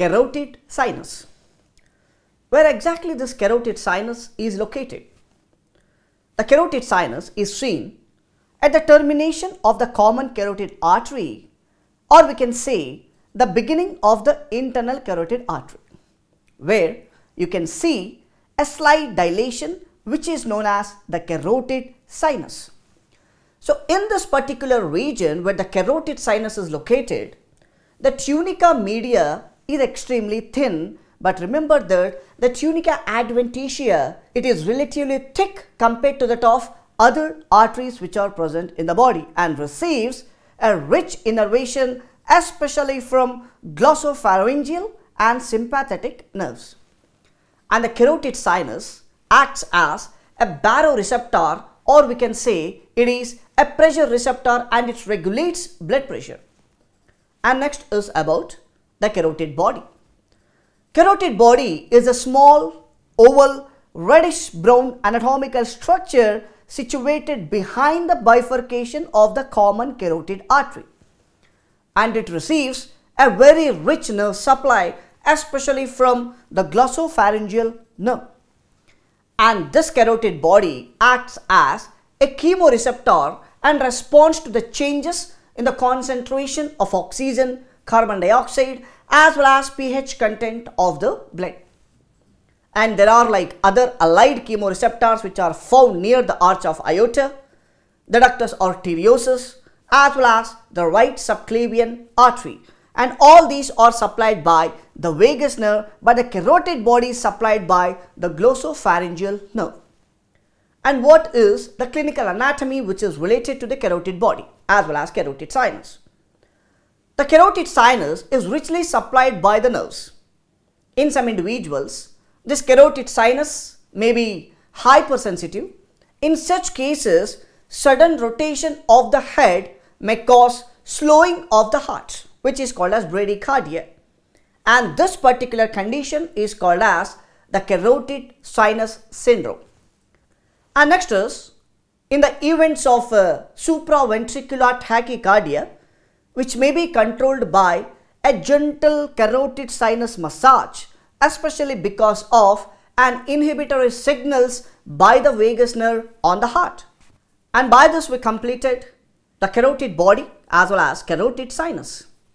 carotid sinus. Where exactly this carotid sinus is located? The carotid sinus is seen at the termination of the common carotid artery or we can say the beginning of the internal carotid artery where you can see a slight dilation which is known as the carotid sinus. So in this particular region where the carotid sinus is located, the tunica media is extremely thin but remember that the tunica adventitia it is relatively thick compared to that of other arteries which are present in the body and receives a rich innervation especially from glossopharyngeal and sympathetic nerves. And the carotid sinus acts as a baroreceptor or we can say it is a pressure receptor and it regulates blood pressure. And next is about the carotid body. Carotid body is a small, oval, reddish brown anatomical structure situated behind the bifurcation of the common carotid artery. And it receives a very rich nerve supply especially from the glossopharyngeal nerve. And this carotid body acts as a chemoreceptor and responds to the changes in the concentration of oxygen, carbon dioxide as well as pH content of the blood. And there are like other allied chemoreceptors which are found near the arch of aorta, the ductus arteriosus as well as the right subclavian artery and all these are supplied by the vagus nerve but the carotid body is supplied by the glossopharyngeal nerve. And what is the clinical anatomy which is related to the carotid body as well as carotid sinus? The carotid sinus is richly supplied by the nerves. In some individuals, this carotid sinus may be hypersensitive. In such cases, sudden rotation of the head may cause slowing of the heart which is called as bradycardia. And this particular condition is called as the carotid sinus syndrome. And next is in the events of uh, supraventricular tachycardia, which may be controlled by a gentle carotid sinus massage, especially because of an inhibitory signals by the vagus nerve on the heart. And by this we completed the carotid body as well as carotid sinus.